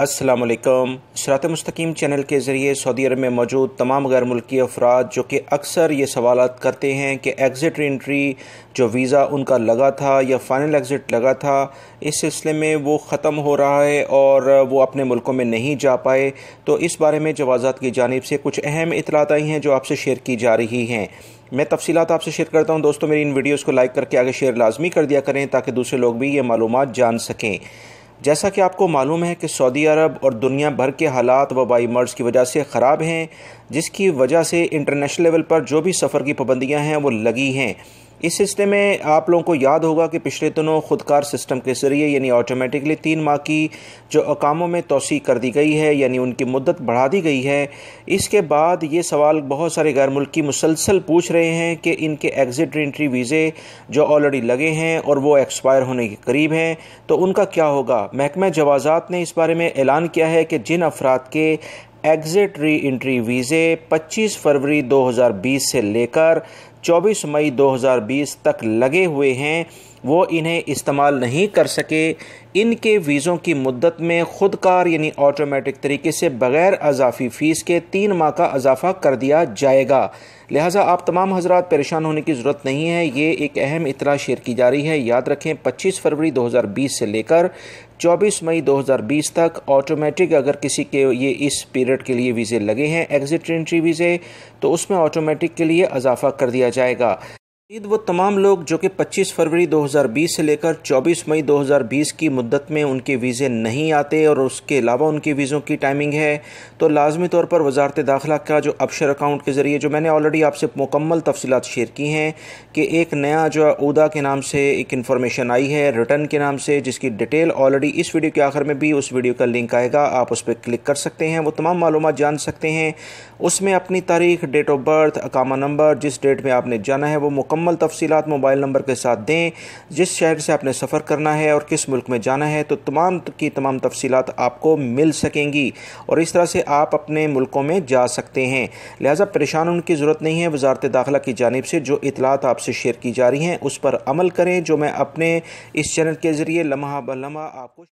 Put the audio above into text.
असलम शरात मुस्तकीम channel के ज़रिए Saudi अरब में मौजूद तमाम गैर मुल्की अफराद जो कि अक्सर ये सवाल करते हैं कि एग्ज़िट एंट्री जो वीज़ा उनका लगा था या फ़ाइनल एग्ज़िट लगा था, इस सिलसिले में वो ख़त्म हो रहा है और वो अपने मुल्कों में नहीं जा पाए। तो इस बारे में जवाज़ात की जानब से कुछ अहम इतलात आई हैं जो आपसे शेयर की जा रही हैं। मैं तफसीलात आपसे शेयर करता हूँ। दोस्तों, मेरी इन वीडियोज़ को लाइक करके आगे शेयर लाजमी कर दिया करें ताकि दूसरे लोग भी ये मालूम जान सकें। जैसा कि आपको मालूम है कि सऊदी अरब और दुनिया भर के हालात वबाई मर्ज़ की वजह से ख़राब हैं, जिसकी वजह से इंटरनेशनल लेवल पर जो भी सफ़र की पाबंदियाँ हैं, वो लगी हैं। इस सिस्टम में आप लोगों को याद होगा कि पिछले दिनों खुदकार सिस्टम के ज़रिए, यानी ऑटोमेटिकली तीन माह की जो अकामों में तोसी कर दी गई है, यानी उनकी मुद्दत बढ़ा दी गई है। इसके बाद ये सवाल बहुत सारे गैर मुल्की मुसलसल पूछ रहे हैं कि इनके एग्ज़िट एंट्री वीज़े जो ऑलरेडी लगे हैं और वो एक्सपायर होने के करीब हैं तो उनका क्या होगा? महकमा जवाज़ात ने इस बारे में ऐलान किया है कि जिन अफराद के एग्ज़िट री एंट्री वीज़े 25 फरवरी 2020 से लेकर 24 मई 2020 तक लगे हुए हैं वो इन्हें इस्तेमाल नहीं कर सके। इनके वीज़ों की मुद्दत में ख़ुदकार यानी ऑटोमेटिक तरीके से बग़ैर अजाफ़ी फ़ीस के तीन माह का इजाफ़ा कर दिया जाएगा। लिहाजा आप तमाम हजरात परेशान होने की ज़रूरत नहीं है। ये एक अहम इतला शेयर की जा रही है। याद रखें 25 फरवरी 2020 से लेकर 24 मई 2020 तक ऑटोमेटिक अगर किसी के ये इस पीरियड के लिए वीज़े लगे हैं एग्ज़िट एंट्री वीज़े तो उसमें ऑटोमेटिक के लिए इजाफ़ा कर दिया जाएगा। ईद वो तमाम लोग जो कि 25 फरवरी 2020 से लेकर 24 मई 2020 की मुद्दत में उनके वीज़े नहीं आते और उसके अलावा उनके वीज़ों की टाइमिंग है। तो लाजमी तौर पर वजारत दाखिला का जो अबशर अकाउंट के ज़रिए जो मैंने ऑलरेडी आपसे मुकम्मल तफसीत शेयर की हैं कि एक नया जो उदा के नाम से एक इन्फॉर्मेशन आई है रिटर्न के नाम से, जिसकी डिटेल ऑलरेडी इस वीडियो के आखिर में भी उस वीडियो का लिंक आएगा। आप उस पर क्लिक कर सकते हैं, वो तमाम मालूम जान सकते हैं। उसमें अपनी तारीख डेट ऑफ़ बर्थ अकामा नंबर जिस डेट में आपने जाना है, वो मुकम्मल तफसीत मोबाइल नंबर के साथ दें। जिस शहर से आपने सफ़र करना है और किस मुल्क में जाना है तो तमाम की तमाम तफसीत आपको मिल सकेंगी और इस तरह से आप अपने मुल्कों में जा सकते हैं। लिहाजा परेशान होने की ज़रूरत नहीं है। वजारत दाखिला की जानब से जो इतलात आपसे शेयर की जा रही हैं, उस पर अमल करें। जो मैं अपने इस चैनल के ज़रिए लम्हा ब लम्हा आपको